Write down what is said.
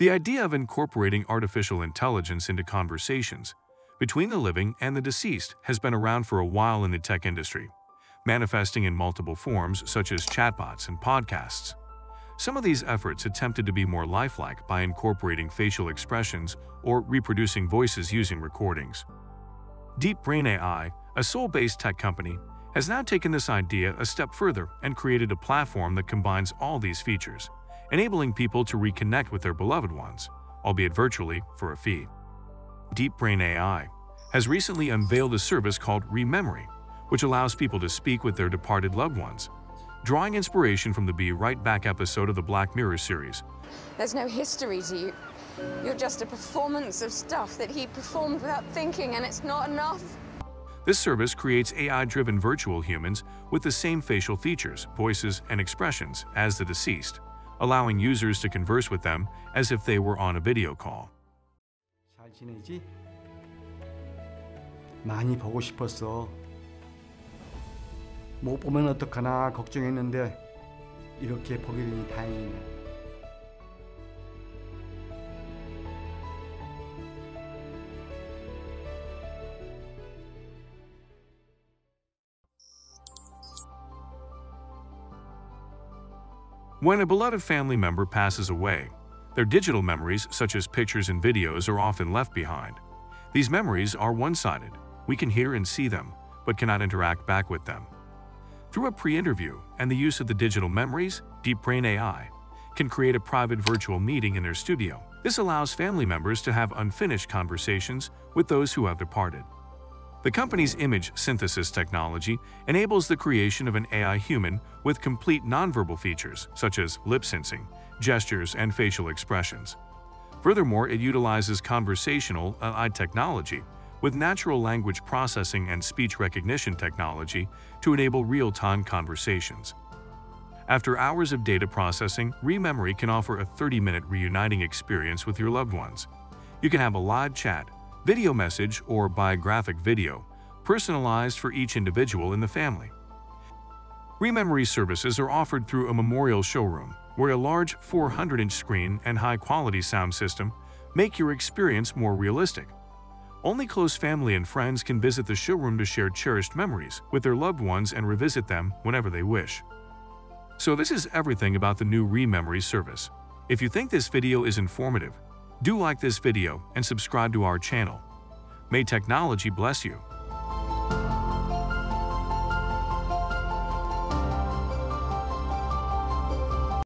The idea of incorporating artificial intelligence into conversations between the living and the deceased has been around for a while in the tech industry, manifesting in multiple forms such as chatbots and podcasts. Some of these efforts attempted to be more lifelike by incorporating facial expressions or reproducing voices using recordings. Deep Brain AI, a Seoul-based tech company, has now taken this idea a step further and created a platform that combines all these features, enabling people to reconnect with their beloved ones, albeit virtually, for a fee. Deep Brain AI has recently unveiled a service called Rememory, which allows people to speak with their departed loved ones, drawing inspiration from the Be Right Back episode of the Black Mirror series. There's no history to you. You're just a performance of stuff that he performed without thinking, and it's not enough. This service creates AI-driven virtual humans with the same facial features, voices, and expressions as the deceased, allowing users to converse with them as if they were on a video call. 잘 지내지? 많이 보고 싶었어. 못 보면 어떡하나 걱정했는데 이렇게 보게 되니 다행이네. When a beloved family member passes away, their digital memories, such as pictures and videos, are often left behind. These memories are one-sided. We can hear and see them, but cannot interact back with them. Through a pre-interview and the use of the digital memories, Deep Brain AI can create a private virtual meeting in their studio. This allows family members to have unfinished conversations with those who have departed. The company's image synthesis technology enables the creation of an AI human with complete nonverbal features such as lip syncing, gestures, and facial expressions. Furthermore, it utilizes conversational AI technology with natural language processing and speech recognition technology to enable real-time conversations. After hours of data processing, Rememory can offer a 30-minute reuniting experience with your loved ones. You can have a live chat, video message, or biographic video, personalized for each individual in the family. Rememory services are offered through a memorial showroom, where a large 400-inch screen and high-quality sound system make your experience more realistic. Only close family and friends can visit the showroom to share cherished memories with their loved ones and revisit them whenever they wish. So this is everything about the new Rememory service. If you think this video is informative, do like this video and subscribe to our channel. May technology bless you.